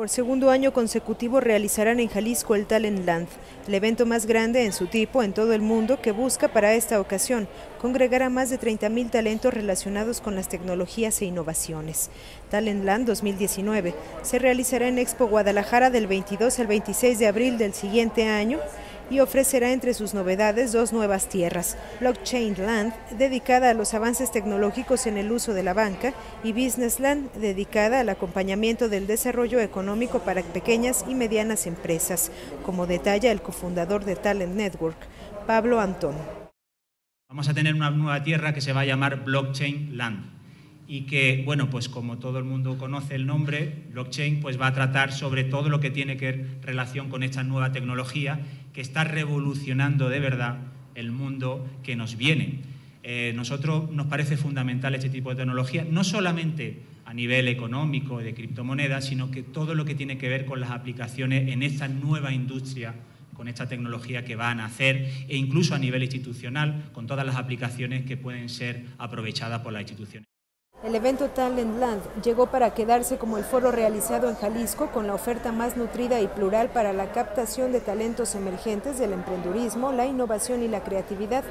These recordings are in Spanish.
Por segundo año consecutivo realizarán en Jalisco el Talent Land, el evento más grande en su tipo en todo el mundo que busca para esta ocasión congregar a más de 30.000 talentos relacionados con las tecnologías e innovaciones. Talent Land 2019 se realizará en Expo Guadalajara del 22 al 26 de abril del siguiente año y ofrecerá entre sus novedades dos nuevas tierras, Blockchain Land, dedicada a los avances tecnológicos en el uso de la banca, y Business Land, dedicada al acompañamiento del desarrollo económico para pequeñas y medianas empresas, como detalla el cofundador de Talent Network, Pablo Antón. Vamos a tener una nueva tierra que se va a llamar Blockchain Land y que, bueno, pues como todo el mundo conoce el nombre, blockchain, pues va a tratar sobre todo lo que tiene que ver relación con esta nueva tecnología que está revolucionando de verdad el mundo que nos viene. Eh, nosotros nos parece fundamental este tipo de tecnología, no solamente a nivel económico de criptomonedas, sino que todo lo que tiene que ver con las aplicaciones en esta nueva industria con esta tecnología que van a hacer e incluso a nivel institucional con todas las aplicaciones que pueden ser aprovechadas por las instituciones. El evento Talent Land llegó para quedarse como el foro realizado en Jalisco con la oferta más nutrida y plural para la captación de talentos emergentes del emprendurismo, la innovación y la creatividad,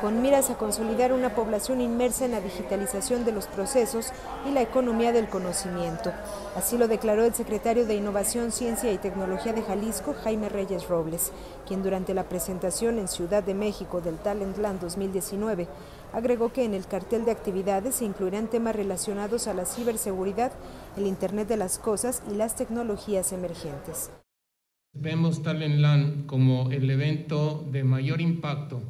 con miras a consolidar una población inmersa en la digitalización de los procesos y la economía del conocimiento. Así lo declaró el secretario de Innovación, Ciencia y Tecnología de Jalisco, Jaime Reyes Robles, quien durante la presentación en Ciudad de México del Talent Land 2019 agregó que en el cartel de actividades se incluirán temas relacionados a la ciberseguridad, el Internet de las Cosas y las tecnologías emergentes. Vemos Talent Land como el evento de mayor impacto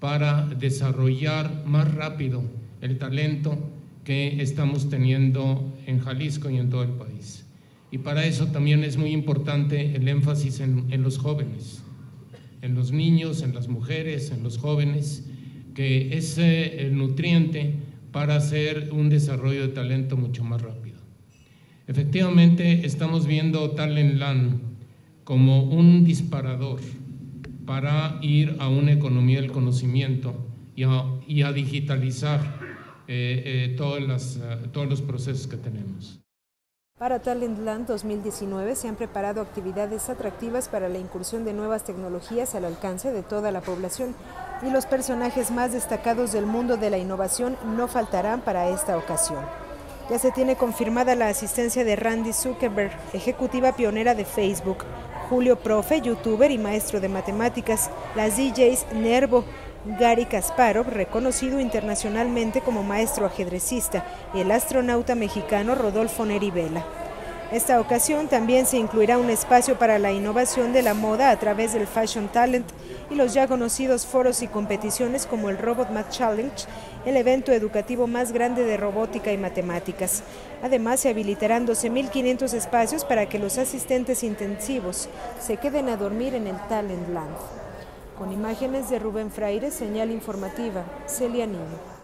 para desarrollar más rápido el talento que estamos teniendo en Jalisco y en todo el país. Y para eso también es muy importante el énfasis en, los jóvenes, en los niños, en las mujeres, en los jóvenes, que es el nutriente para hacer un desarrollo de talento mucho más rápido. Efectivamente, estamos viendo Talent Land como un disparador para ir a una economía del conocimiento y a, digitalizar eh, eh, todas eh, todos los procesos que tenemos. Para Talentland 2019 se han preparado actividades atractivas para la incursión de nuevas tecnologías al alcance de toda la población y los personajes más destacados del mundo de la innovación no faltarán para esta ocasión. Ya se tiene confirmada la asistencia de Randy Zuckerberg, ejecutiva pionera de Facebook, Julio Profe, youtuber y maestro de matemáticas, las DJs Nervo, Gary Kasparov, reconocido internacionalmente como maestro ajedrecista, y el astronauta mexicano Rodolfo Neri Vela. Esta ocasión también se incluirá un espacio para la innovación de la moda a través del Fashion Talent y los ya conocidos foros y competiciones como el Robot Math Challenge, el evento educativo más grande de robótica y matemáticas. Además, se habilitarán 12.500 espacios para que los asistentes intensivos se queden a dormir en el Talent Land. Con imágenes de Rubén Fraire, señal informativa, Celia Niño.